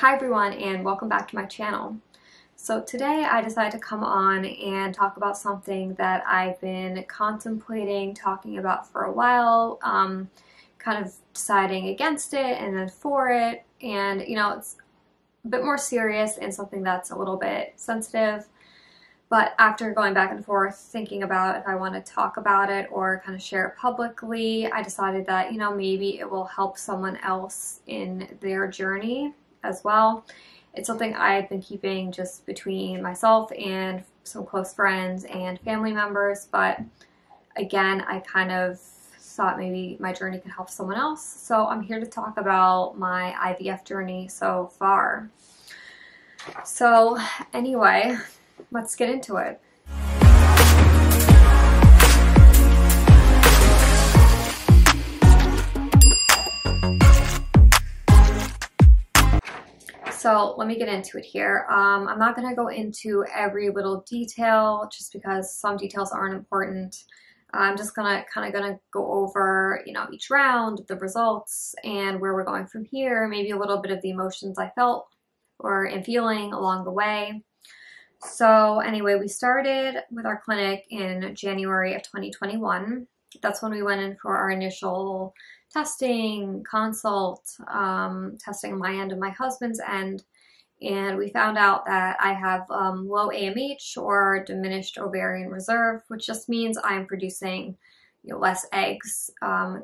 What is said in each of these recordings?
Hi everyone and welcome back to my channel. So today I decided to come on and talk about something that I've been contemplating talking about for a while, um, kind of deciding against it and then for it. And you know it's a bit more serious and something that's a little bit sensitive. But after going back and forth thinking about if I want to talk about it or kind of share it publicly, I decided that, you know, maybe it will help someone else in their journey as well. It's something I've been keeping just between myself and some close friends and family members, but again, I kind of thought maybe my journey could help someone else. So I'm here to talk about my IVF journey so far. So anyway, let's get into it. So let me get into it here. Um, I'm not going to go into every little detail just because some details aren't important. I'm just gonna kind of gonna go over, you know, each round, the results, and where we're going from here. Maybe a little bit of the emotions I felt or am feeling along the way. So anyway, we started with our clinic in January of 2021. That's when we went in for our initial testing, consult, um, testing my end and my husband's end. And we found out that I have um, low AMH or diminished ovarian reserve, which just means I'm producing you know, less eggs um,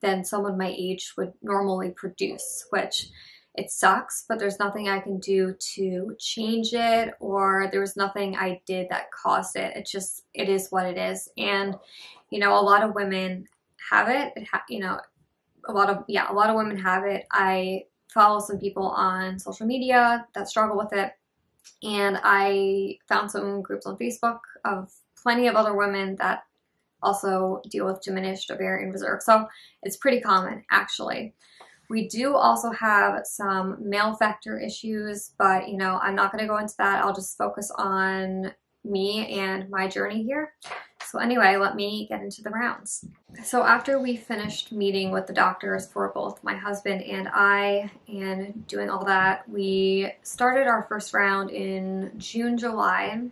than someone my age would normally produce, which it sucks, but there's nothing I can do to change it or there was nothing I did that caused it. It just, it is what it is. And, you know, a lot of women have it. it ha you know, a lot of, yeah, a lot of women have it. I follow some people on social media that struggle with it. And I found some groups on Facebook of plenty of other women that also deal with diminished ovarian reserve. So it's pretty common actually. We do also have some male factor issues, but you know, I'm not going to go into that. I'll just focus on me and my journey here. So anyway, let me get into the rounds. So after we finished meeting with the doctors for both my husband and I and doing all that, we started our first round in June, July.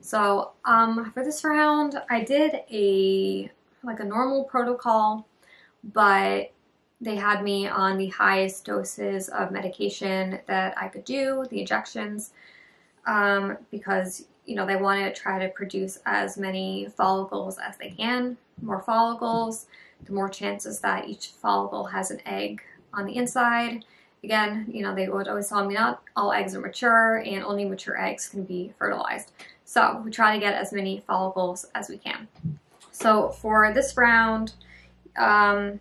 So um, for this round, I did a like a normal protocol, but they had me on the highest doses of medication that I could do, the injections, um, because you know they want to try to produce as many follicles as they can. More follicles, the more chances that each follicle has an egg on the inside. Again, you know, they would always tell me not all eggs are mature and only mature eggs can be fertilized. So we try to get as many follicles as we can. So for this round, um,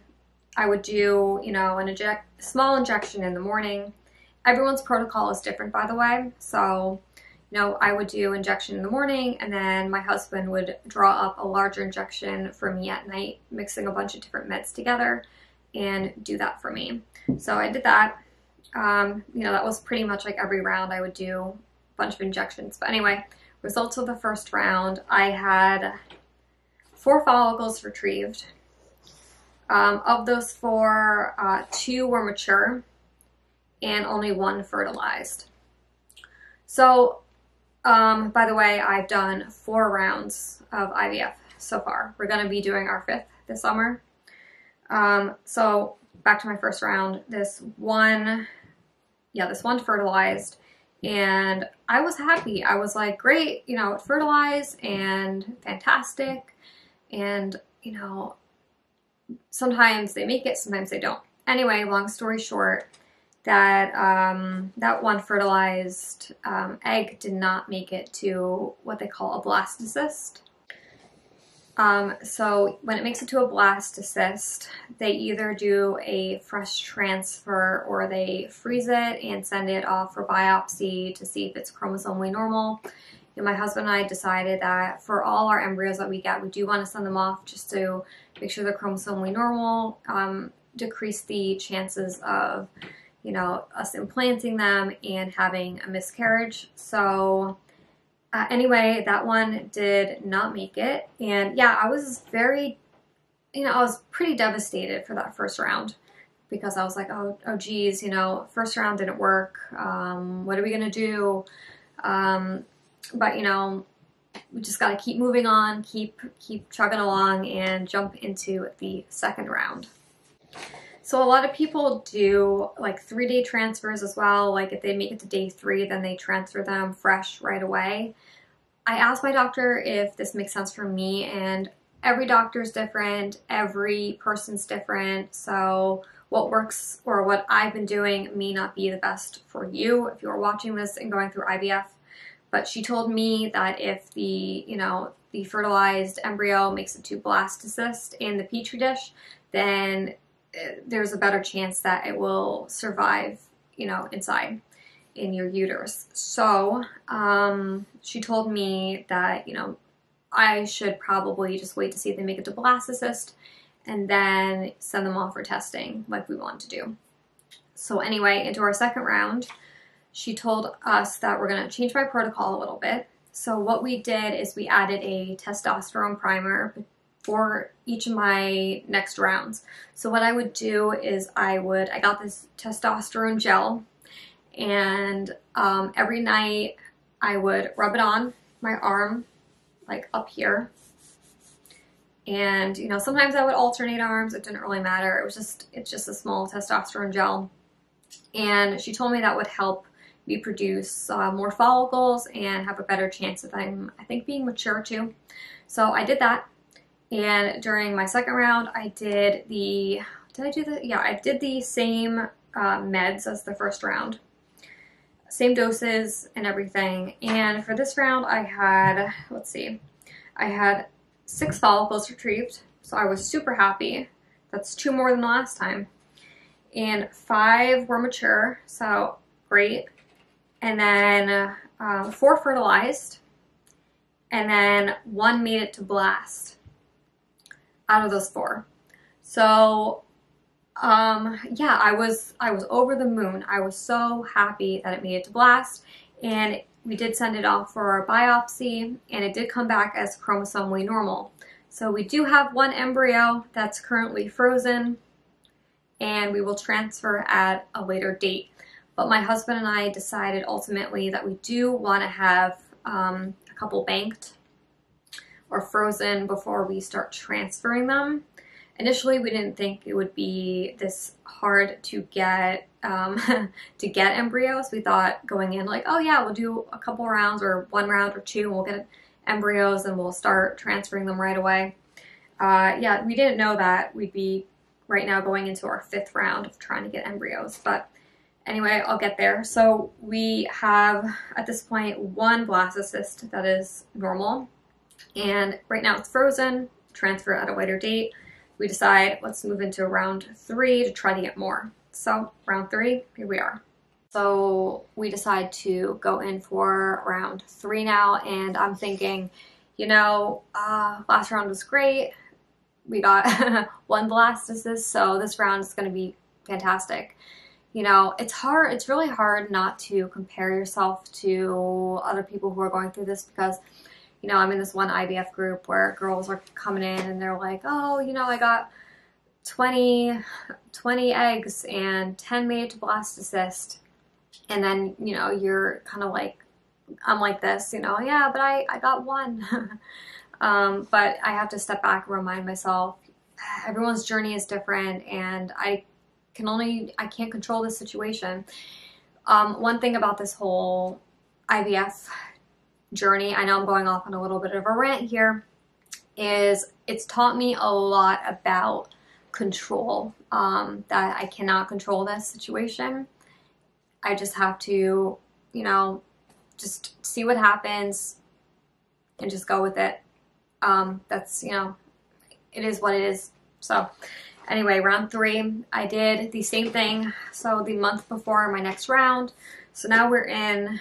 I would do, you know, an inject small injection in the morning. Everyone's protocol is different, by the way. So, you know, I would do injection in the morning and then my husband would draw up a larger injection for me at night, mixing a bunch of different meds together and do that for me. So I did that. Um, you know, that was pretty much like every round I would do a bunch of injections. But anyway, results of the first round, I had four follicles retrieved um, of those four, uh, two were mature and only one fertilized. So, um, by the way, I've done four rounds of IVF so far. We're going to be doing our fifth this summer. Um, so, back to my first round, this one, yeah, this one fertilized and I was happy. I was like, great, you know, it fertilized and fantastic. And, you know, sometimes they make it, sometimes they don't. Anyway, long story short, that um, that one fertilized um, egg did not make it to what they call a blastocyst. Um, so when it makes it to a blastocyst, they either do a fresh transfer or they freeze it and send it off for biopsy to see if it's chromosomally normal. And my husband and I decided that for all our embryos that we get, we do want to send them off just to make sure they're chromosomally normal, um, decrease the chances of, you know, us implanting them and having a miscarriage. So uh, anyway, that one did not make it. And yeah, I was very, you know, I was pretty devastated for that first round because I was like, oh, oh, geez, you know, first round didn't work. Um, what are we gonna do? Um, but you know, we just got to keep moving on, keep keep chugging along, and jump into the second round. So a lot of people do like three day transfers as well. Like if they make it to day three, then they transfer them fresh right away. I asked my doctor if this makes sense for me, and every doctor is different, every person's different. So what works or what I've been doing may not be the best for you if you're watching this and going through IVF. But she told me that if the, you know, the fertilized embryo makes it to blastocyst in the petri dish, then there's a better chance that it will survive, you know, inside in your uterus. So um, she told me that, you know, I should probably just wait to see if they make it to blastocyst and then send them off for testing like we want to do. So anyway, into our second round, she told us that we're going to change my protocol a little bit. So what we did is we added a testosterone primer for each of my next rounds. So what I would do is I would, I got this testosterone gel and um, every night I would rub it on my arm, like up here. And, you know, sometimes I would alternate arms. It didn't really matter. It was just, it's just a small testosterone gel. And she told me that would help me produce uh, more follicles and have a better chance of them, I think, being mature too. So I did that. And during my second round, I did the, did I do the, yeah, I did the same uh, meds as the first round same doses and everything. And for this round, I had, let's see, I had six follicles retrieved. So I was super happy. That's two more than the last time. And five were mature, so great. And then uh, four fertilized. And then one made it to blast out of those four. So um, yeah, I was I was over the moon. I was so happy that it made it to blast, and we did send it off for our biopsy, and it did come back as chromosomally normal. So we do have one embryo that's currently frozen, and we will transfer at a later date. But my husband and I decided ultimately that we do want to have um, a couple banked or frozen before we start transferring them. Initially, we didn't think it would be this hard to get um, to get embryos. We thought going in like, oh yeah, we'll do a couple rounds or one round or two, we'll get embryos and we'll start transferring them right away. Uh, yeah, we didn't know that we'd be right now going into our fifth round of trying to get embryos, but anyway, I'll get there. So we have, at this point, one blastocyst that is normal, and right now it's frozen, transfer at a later date we decide let's move into round three to try to get more. So round three, here we are. So we decide to go in for round three now, and I'm thinking, you know, uh, last round was great. We got one blastocyst, so this round is going to be fantastic. You know, it's hard, it's really hard not to compare yourself to other people who are going through this because you know, I'm in this one IVF group where girls are coming in and they're like, oh, you know, I got 20, 20 eggs and 10 made to blastocyst. And then, you know, you're kind of like, I'm like this, you know, yeah, but I, I got one. um, but I have to step back and remind myself everyone's journey is different and I can only, I can't control this situation. Um, one thing about this whole IVF journey, I know I'm going off on a little bit of a rant here, is it's taught me a lot about control, um, that I cannot control this situation. I just have to, you know, just see what happens and just go with it. Um, that's, you know, it is what it is. So anyway, round three, I did the same thing. So the month before my next round. So now we're in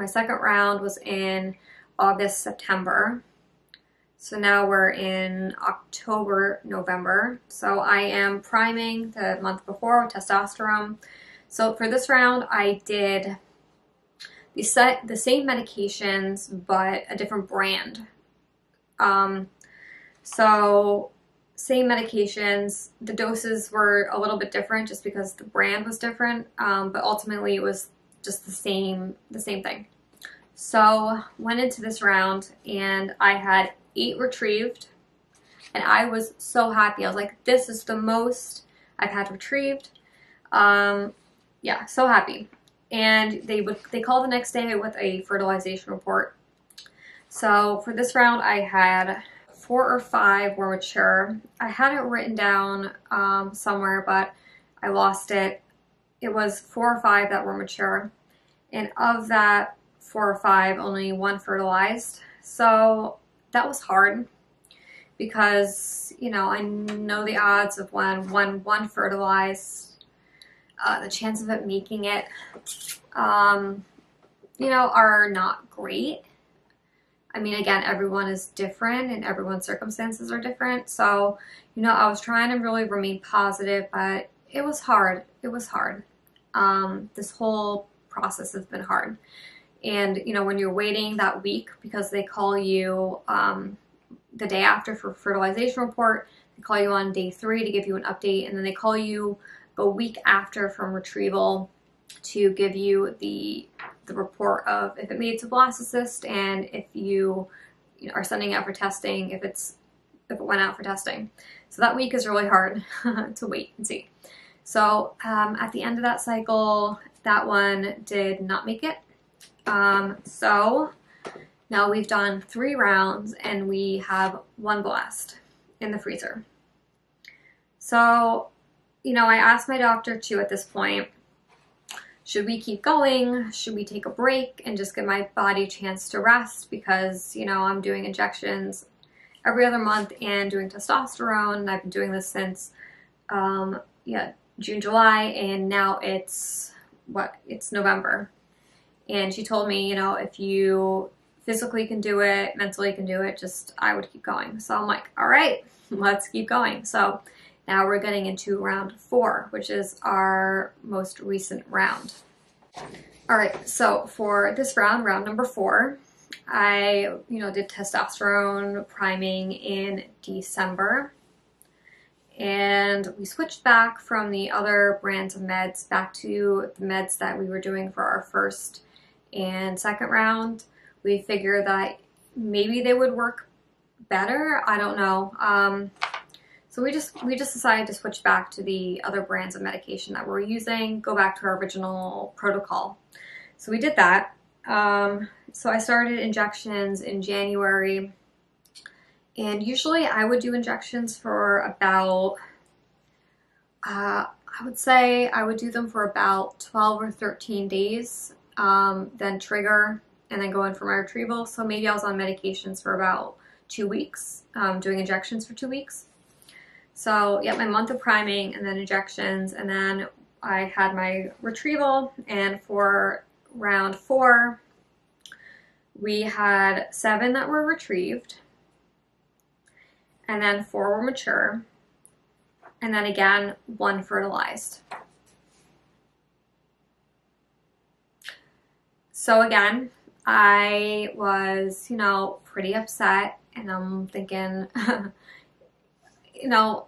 my second round was in August, September. So now we're in October, November. So I am priming the month before with testosterone. So for this round, I did the set the same medications, but a different brand. Um, so same medications. The doses were a little bit different just because the brand was different, um, but ultimately it was just the same the same thing. So went into this round and I had eight retrieved and I was so happy. I was like, this is the most I've had retrieved. Um, yeah, so happy. And they would they called the next day with a fertilization report. So for this round, I had four or five were mature. I had it written down um, somewhere, but I lost it. It was four or five that were mature. And of that four or five, only one fertilized. So that was hard because, you know, I know the odds of when one, one fertilized, uh, the chance of it making it, um, you know, are not great. I mean, again, everyone is different and everyone's circumstances are different. So, you know, I was trying to really remain positive, but it was hard. It was hard. Um, this whole process has been hard. And, you know, when you're waiting that week because they call you um, the day after for fertilization report, they call you on day three to give you an update, and then they call you a week after from retrieval to give you the the report of if it made to blastocyst and if you, you know, are sending out for testing, if it's if it went out for testing. So that week is really hard to wait and see. So um, at the end of that cycle, that one did not make it. Um, so now we've done three rounds and we have one blast in the freezer. So, you know, I asked my doctor too at this point, should we keep going? Should we take a break and just give my body a chance to rest? Because, you know, I'm doing injections every other month and doing testosterone. I've been doing this since, um, yeah, June, July, and now it's what? It's November. And she told me, you know, if you physically can do it, mentally can do it, just I would keep going. So I'm like, all right, let's keep going. So now we're getting into round four, which is our most recent round. All right, so for this round, round number four, I, you know, did testosterone priming in December. And we switched back from the other brands of meds back to the meds that we were doing for our first and second round. We figured that maybe they would work better. I don't know. Um, so we just we just decided to switch back to the other brands of medication that we're using, go back to our original protocol. So we did that. Um, so I started injections in January, and usually I would do injections for about, uh, I would say I would do them for about 12 or 13 days, um, then trigger, and then go in for my retrieval. So maybe I was on medications for about two weeks, um, doing injections for two weeks. So yeah, my month of priming and then injections and then I had my retrieval and for round four, we had seven that were retrieved and then four were mature and then again, one fertilized. So again, I was, you know, pretty upset and I'm thinking, you know,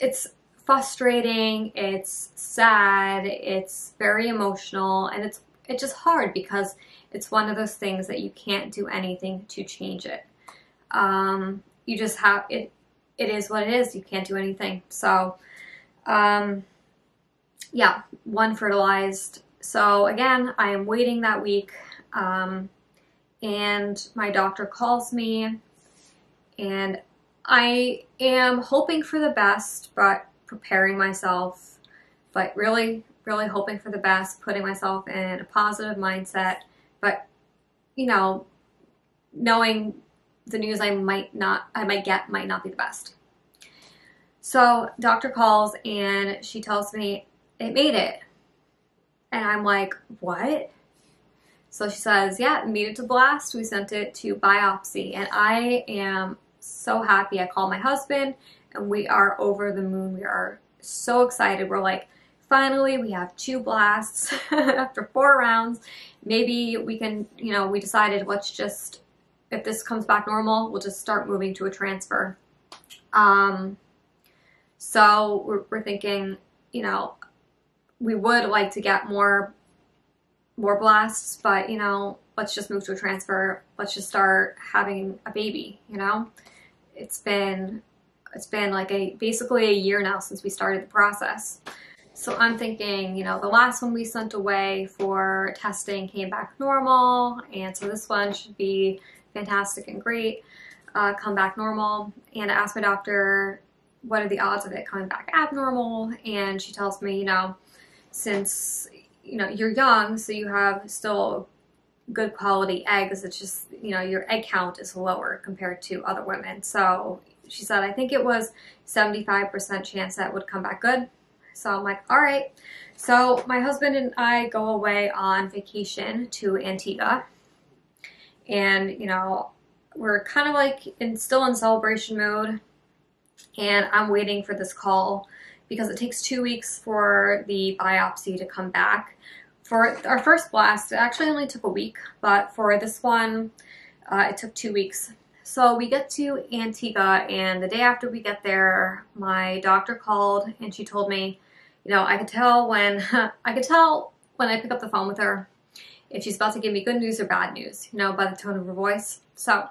it's frustrating, it's sad, it's very emotional, and it's it's just hard because it's one of those things that you can't do anything to change it. Um, you just have it. It is what it is. You can't do anything. So, um, yeah, one fertilized. So again, I am waiting that week, um, and my doctor calls me, and I am hoping for the best, but preparing myself, but really, really hoping for the best, putting myself in a positive mindset, but you know, knowing the news I might not, I might get might not be the best. So doctor calls and she tells me it made it. And I'm like, what? So she says, yeah, made it to blast. We sent it to biopsy. And I am so happy. I called my husband and we are over the moon. We are so excited. We're like, finally, we have two blasts after four rounds. Maybe we can, you know, we decided let's just, if this comes back normal, we'll just start moving to a transfer. Um, So we're, we're thinking, you know, we would like to get more more blasts, but you know, let's just move to a transfer. Let's just start having a baby, you know? It's been it's been like a basically a year now since we started the process. So I'm thinking, you know, the last one we sent away for testing came back normal, and so this one should be fantastic and great, uh, come back normal. And I asked my doctor, what are the odds of it coming back abnormal? And she tells me, you know, since you know you're young, so you have still good quality eggs. It's just you know your egg count is lower compared to other women. So she said, I think it was 75% chance that would come back good. So I'm like, all right. So my husband and I go away on vacation to Antigua. And, you know, we're kind of like in still in celebration mode. And I'm waiting for this call because it takes two weeks for the biopsy to come back. For our first blast, it actually only took a week, but for this one, uh, it took two weeks. So we get to Antigua, and the day after we get there, my doctor called and she told me, you know, I could tell when I could tell when I pick up the phone with her if she's about to give me good news or bad news, you know, by the tone of her voice. So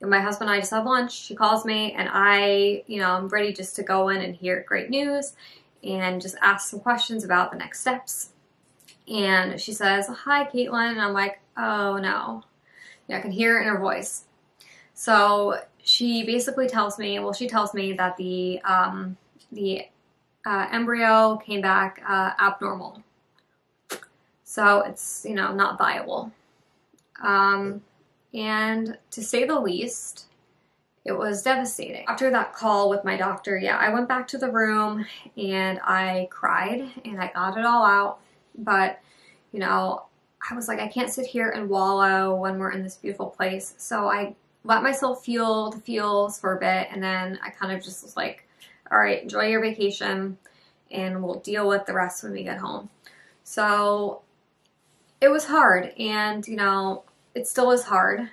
my husband and I just had lunch. She calls me and I, you know, I'm ready just to go in and hear great news and just ask some questions about the next steps. And she says, Hi, Kaitlyn. And I'm like, Oh no. Yeah, I can hear it in her voice. So she basically tells me, well, she tells me that the, um, the uh, embryo came back uh, abnormal. So it's, you know, not viable. Um, and to say the least, it was devastating. After that call with my doctor, yeah, I went back to the room and I cried and I got it all out. But, you know, I was like, I can't sit here and wallow when we're in this beautiful place. So I let myself feel the feels for a bit and then I kind of just was like, all right, enjoy your vacation and we'll deal with the rest when we get home. So it was hard and, you know, it still is hard.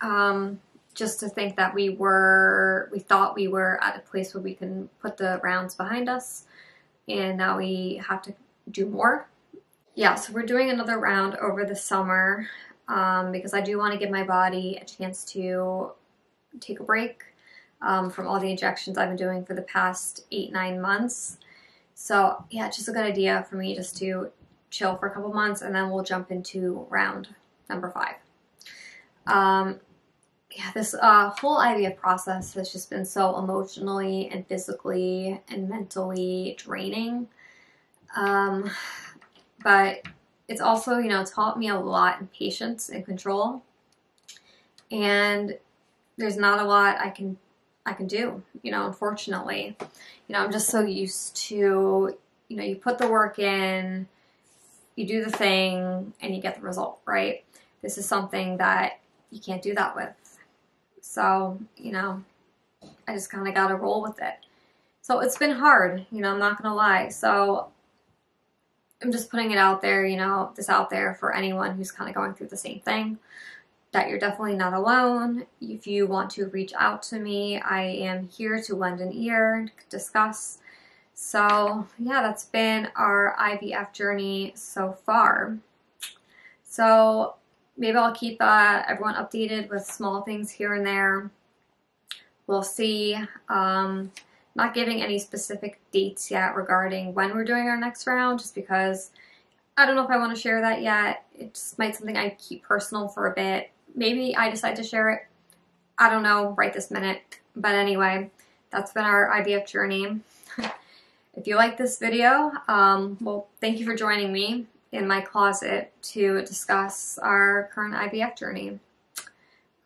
Um, just to think that we were, we thought we were at a place where we can put the rounds behind us, and now we have to do more. Yeah, so we're doing another round over the summer um, because I do want to give my body a chance to take a break um, from all the injections I've been doing for the past eight, nine months. So yeah, just a good idea for me just to chill for a couple months and then we'll jump into round number five. Um, yeah, this uh, whole IVF process has just been so emotionally and physically and mentally draining. Um, but it's also, you know, taught me a lot in patience and control. And there's not a lot I can I can do, you know, unfortunately. You know, I'm just so used to, you know, you put the work in, you do the thing, and you get the result, right? This is something that you can't do that with. So, you know, I just kind of got to roll with it. So it's been hard, you know, I'm not going to lie. So I'm just putting it out there, you know, this out there for anyone who's kind of going through the same thing that you're definitely not alone. If you want to reach out to me, I am here to lend an ear, discuss. So yeah, that's been our IVF journey so far. So maybe I'll keep uh, everyone updated with small things here and there. We'll see. Um, not giving any specific dates yet regarding when we're doing our next round, just because I don't know if I want to share that yet. It just might something I keep personal for a bit maybe I decide to share it. I don't know right this minute. But anyway, that's been our IVF journey. if you like this video, um, well, thank you for joining me in my closet to discuss our current IVF journey.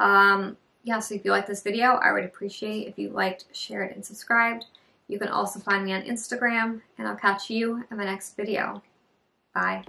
Um, yeah, so if you like this video, I would appreciate if you liked, shared, and subscribed. You can also find me on Instagram, and I'll catch you in my next video. Bye.